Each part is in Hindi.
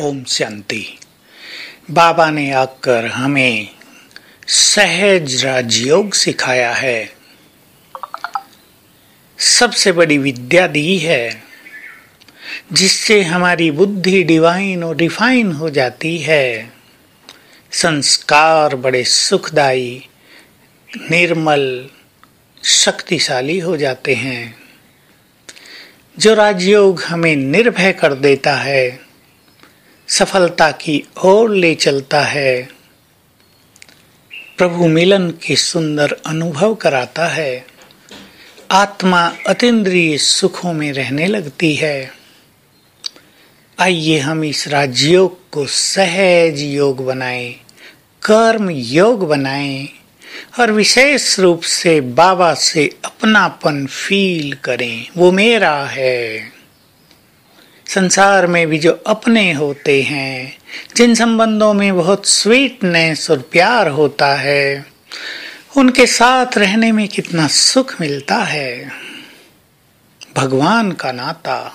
ओम शांति बाबा ने आकर हमें सहज राजयोग सिखाया है। सबसे बड़ी विद्या दी है, जिससे हमारी बुद्धि डिवाइन और रिफाइन हो जाती है। संस्कार बड़े सुखदाई, निर्मल, शक्तिशाली हो जाते हैं। जो राजयोग हमें निर्भय कर देता है सफलता की ओर ले चलता है। प्रभु मिलन के सुंदर अनुभव कराता है। आत्मा अतिद्रिय सुखों में रहने लगती है। आइए हम इस राजयोग को सहज योग बनाएँ, कर्म योग बनाएँ और विशेष रूप से बाबा से अपनापन फील करें। वो मेरा है। संसार में भी जो अपने होते हैं, जिन संबंधों में बहुत स्वीटनेस और प्यार होता है, उनके साथ रहने में कितना सुख मिलता है। भगवान का नाता,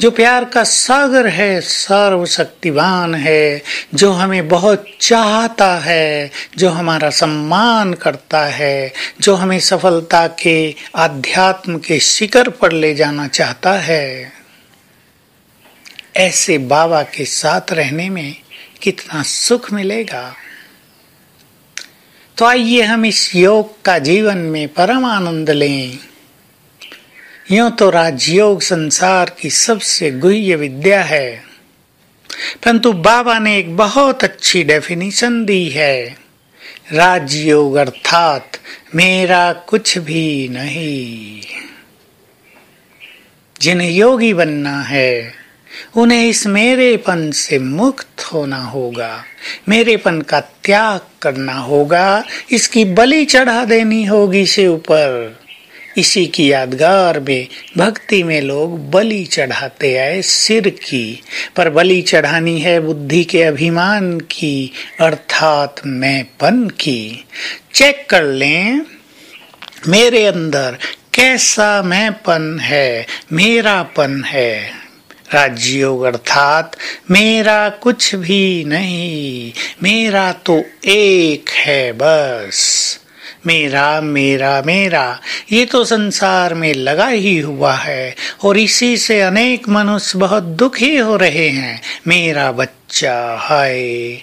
जो प्यार का सागर है, सर्वशक्तिवान है, जो हमें बहुत चाहता है, जो हमारा सम्मान करता है, जो हमें सफलता के आध्यात्म के शिखर पर ले जाना चाहता है। ऐसे बाबा के साथ रहने में कितना सुख मिलेगा? तो आइए हम इस योग का जीवन में परम आनंद लें तो राजयोग संसार की सबसे गुह्य विद्या है। परंतु बाबा ने एक बहुत अच्छी डेफिनेशन दी है। राजयोग अर्थात मेरा कुछ भी नहीं। जिन्हें योगी बनना है उन्हें इस मेरेपन से मुक्त होना होगा। मेरेपन का त्याग करना होगा। इसकी बलि चढ़ा देनी होगी से ऊपर। इसी की यादगार में भक्ति में लोग बलि चढ़ाते आए सिर की। पर बलि चढ़ानी है बुद्धि के अभिमान की, अर्थात मैंपन की। चेक कर लें, मेरे अंदर कैसा मैंपन है, मेरापन है। राजयोग अर्थात, मेरा कुछ भी नहीं, मेरा तो एक है बस। मेरा मेरा मेरा, ये तो संसार में लगा ही हुआ है, और इसी से अनेक मनुष्य बहुत दुखी हो रहे हैं। मेरा बच्चा, हाय,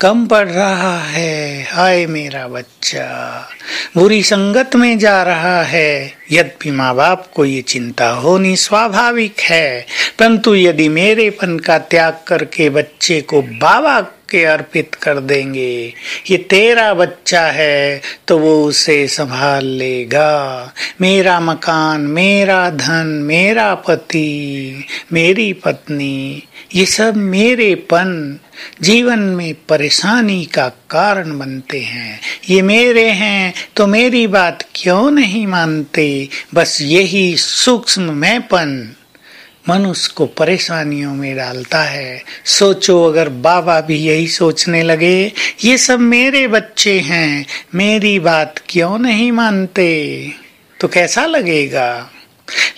कम पढ़ रहा है, हाय मेरा बच्चा। बुरी संगत में जा रहा है यद्यपि माँ बाप को ये चिंता होनी स्वाभाविक है, परंतु यदि मेरेपन का त्याग करके बच्चे को बाबा के अर्पित कर देंगे, ये तेरा बच्चा है तो वो उसे संभाल लेगा। मेरा मकान, मेरा धन, मेरा पति, मेरी पत्नी, ये सब मेरेपन जीवन में परेशानी का कारण बनते हैं। ये मेरे हैं तो मेरी बात क्यों नहीं मानते? बस यही सूक्ष्म मैंपन मनुष्य को परेशानियों में डालता है। सोचो, अगर बाबा भी यही सोचने लगे, ये सब मेरे बच्चे हैं, मेरी बात क्यों नहीं मानते? तो कैसा लगेगा?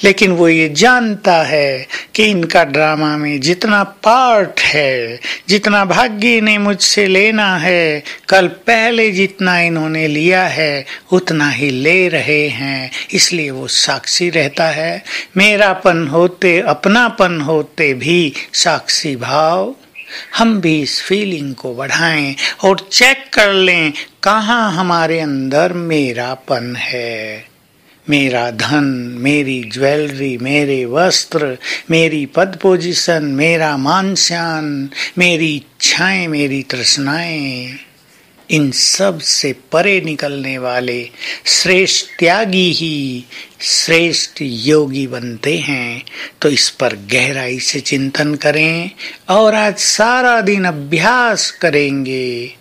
लेकिन वो ये जानता है कि इनका ड्रामा में जितना पार्ट है, जितना भाग्य ने मुझसे लेना है, कल पहले जितना इन्होंने लिया है, उतना ही ले रहे हैं। इसलिए वो साक्षी रहता है। मेरापन होते, अपनापन होते भी साक्षी भाव। हम भी इस फीलिंग को बढ़ाएँ और चेक कर लें, कहाँ हमारे अंदर मेरापन है। मेरा धन, मेरी ज्वेलरी, मेरे वस्त्र, मेरी पद पोजिशन, मेरा मानस्यान, मेरी इच्छाएँ, मेरी तृष्णाएँ, इन सबसे परे निकलने वाले श्रेष्ठ त्यागी ही श्रेष्ठ योगी बनते हैं। तो इस पर गहराई से चिंतन करें और आज सारा दिन अभ्यास करेंगे।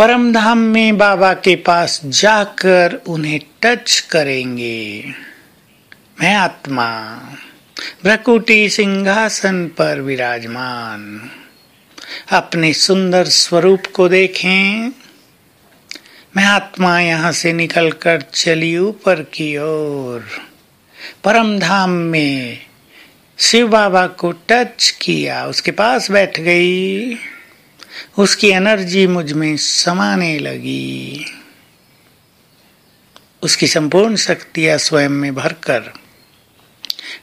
परम धाम में बाबा के पास जाकर उन्हें टच करेंगे। मैं आत्मा, भ्रकुटी सिंहासन पर विराजमान। अपने सुंदर स्वरूप को देखें। मैं आत्मा यहाँ से निकलकर चली ऊपर की ओर। परम धाम में शिव बाबा को टच किया, उसके पास बैठ गई। उसकी एनर्जी मुझमें समाने लगी। उसकी संपूर्ण शक्तियाँ स्वयं में भरकर।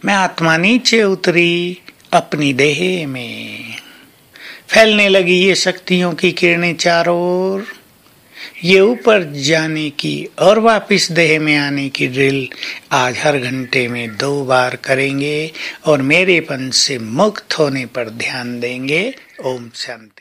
मैं आत्मा नीचे उतरी अपनी देह में। फैलने लगी ये शक्तियों की किरणें चारों ओर। ये ऊपर जाने की और वापस देह में आने की ड्रिल आज हर घंटे में दो बार करेंगे और मेरेपन से मुक्त होने पर ध्यान देंगे। ओम शांति।